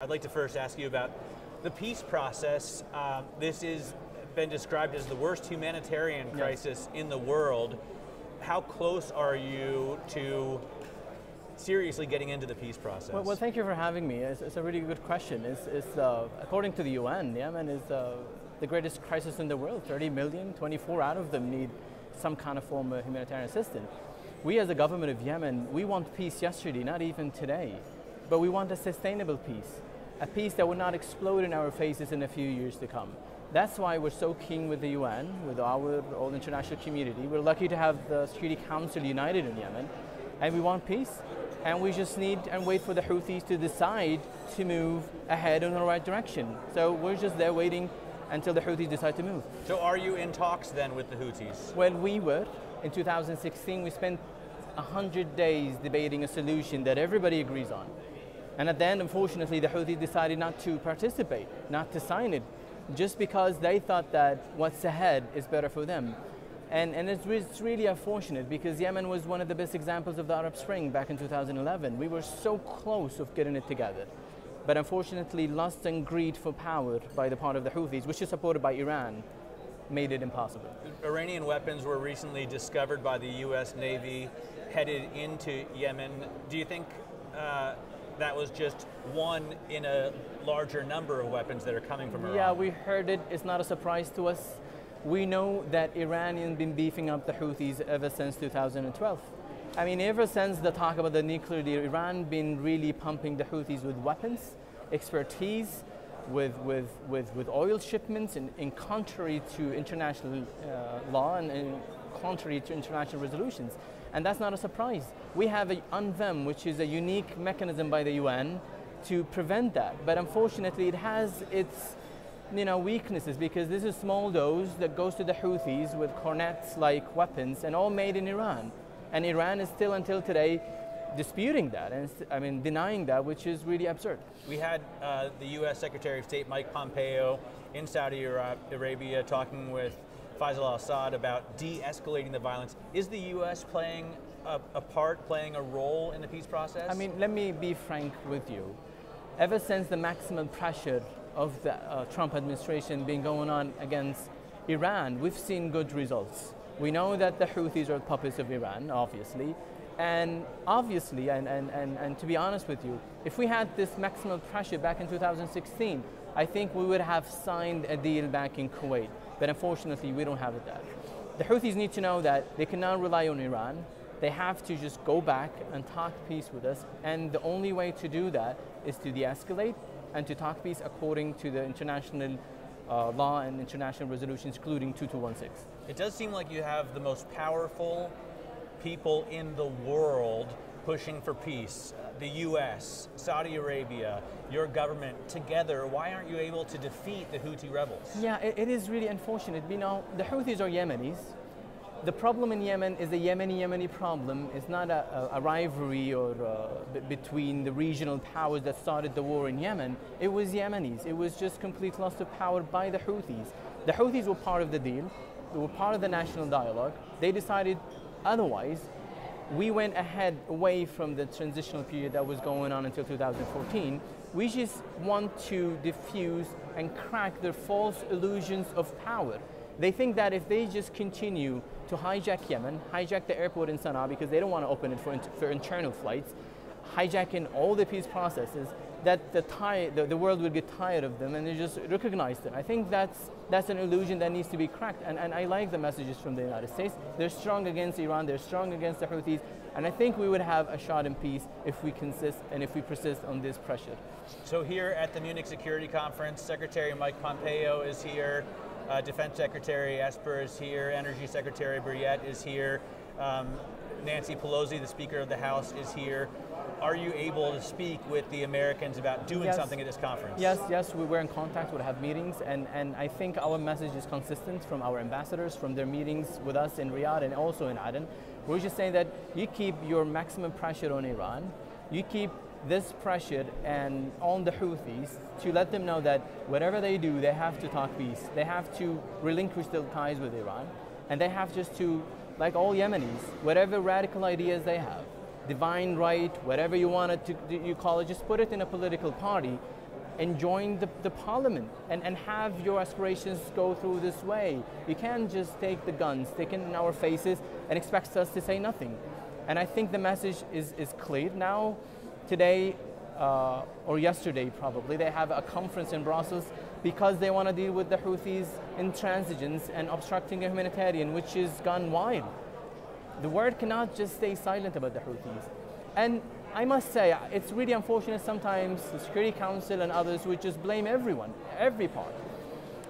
I'd like to first ask you about the peace process. Um, this has been described as the worst humanitarian crisis yes. in the world. How close are you to seriously getting into the peace process? Well, well thank you for having me. It's, it's a really good question. It's, it's uh, according to the UN, Yemen is uh, the greatest crisis in the world. 30 million, 24 out of them need some kind of form of humanitarian assistance. We as the government of Yemen, we want peace yesterday, not even today, but we want a sustainable peace a peace that will not explode in our faces in a few years to come. That's why we're so keen with the UN, with our all international community. We're lucky to have the Security Council united in Yemen, and we want peace. And we just need and wait for the Houthis to decide to move ahead in the right direction. So we're just there waiting until the Houthis decide to move. So are you in talks then with the Houthis? Well, we were. In 2016, we spent 100 days debating a solution that everybody agrees on. And at the end, unfortunately, the Houthis decided not to participate, not to sign it, just because they thought that what's ahead is better for them. And, and it's, it's really unfortunate because Yemen was one of the best examples of the Arab Spring back in 2011. We were so close of getting it together. But unfortunately, lust and greed for power by the part of the Houthis, which is supported by Iran, made it impossible. Iranian weapons were recently discovered by the U.S. Navy headed into Yemen. Do you think uh, that was just one in a larger number of weapons that are coming from Iran. Yeah, we heard it. It's not a surprise to us. We know that Iranian been beefing up the Houthis ever since 2012. I mean, ever since the talk about the nuclear deal, Iran been really pumping the Houthis with weapons, expertise, with, with, with, with oil shipments, in, in contrary to international uh, law and, and contrary to international resolutions. And that's not a surprise. We have a UNVIM, which is a unique mechanism by the UN to prevent that. But unfortunately, it has its you know, weaknesses because this is small dose that goes to the Houthis with Kornets-like weapons and all made in Iran. And Iran is still until today disputing that and I mean denying that, which is really absurd. We had uh, the U.S. Secretary of State Mike Pompeo in Saudi Arabia talking with Faisal al-Assad about de-escalating the violence. Is the U.S. playing a, a, part, playing a role in the peace process? I mean, let me be frank with you. Ever since the maximum pressure of the uh, Trump administration being going on against Iran, we've seen good results. We know that the Houthis are puppets of Iran, obviously, and obviously, and, and, and, and to be honest with you, if we had this maximum pressure back in 2016, I think we would have signed a deal back in Kuwait. But unfortunately, we don't have it that. The Houthis need to know that they cannot rely on Iran. They have to just go back and talk peace with us. And the only way to do that is to de-escalate and to talk peace according to the international uh, law and international resolutions, including 2216. It does seem like you have the most powerful people in the world pushing for peace, the US, Saudi Arabia, your government together, why aren't you able to defeat the Houthi rebels? Yeah, it, it is really unfortunate. You know, the Houthis are Yemenis. The problem in Yemen is a Yemeni-Yemeni problem. It's not a, a, a rivalry or uh, between the regional powers that started the war in Yemen. It was Yemenis. It was just complete loss of power by the Houthis. The Houthis were part of the deal. They were part of the national dialogue. They decided otherwise we went ahead away from the transitional period that was going on until 2014. We just want to diffuse and crack their false illusions of power. They think that if they just continue to hijack Yemen, hijack the airport in Sana'a because they don't want to open it for, for internal flights, hijacking all the peace processes, that the, the, the, world will get tired of them and they just recognize them. I think that's, that's an illusion that needs to be cracked. And, and I like the messages from the United States. They're strong against Iran, they're strong against the Houthis, and I think we would have a shot in peace if we consist and if we persist on this pressure. So here at the Munich Security Conference, Secretary Mike Pompeo is here, uh, Defense Secretary Esper is here, Energy Secretary Brouillette is here, um, Nancy Pelosi, the Speaker of the House, is here are you able to speak with the Americans about doing yes. something at this conference? Yes, yes, we were in contact, we have meetings, and, and I think our message is consistent from our ambassadors, from their meetings with us in Riyadh and also in Aden. We're just saying that you keep your maximum pressure on Iran, you keep this pressure and on the Houthis to let them know that whatever they do, they have to talk peace. They have to relinquish their ties with Iran, and they have just to, like all Yemenis, whatever radical ideas they have, divine right, whatever you want to you call it, just put it in a political party, and join the, the parliament and, and have your aspirations go through this way. You can't just take the guns, stick it in our faces, and expect us to say nothing. And I think the message is, is clear now. Today, uh, or yesterday probably, they have a conference in Brussels because they want to deal with the Houthis' intransigence and obstructing a humanitarian, which is gone wild. The world cannot just stay silent about the Houthis. And I must say, it's really unfortunate sometimes the Security Council and others would just blame everyone, every part.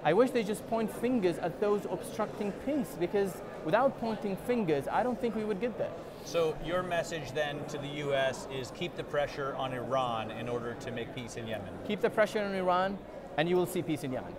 I wish they just point fingers at those obstructing peace because without pointing fingers, I don't think we would get there. So your message then to the U.S. is keep the pressure on Iran in order to make peace in Yemen. Keep the pressure on Iran, and you will see peace in Yemen.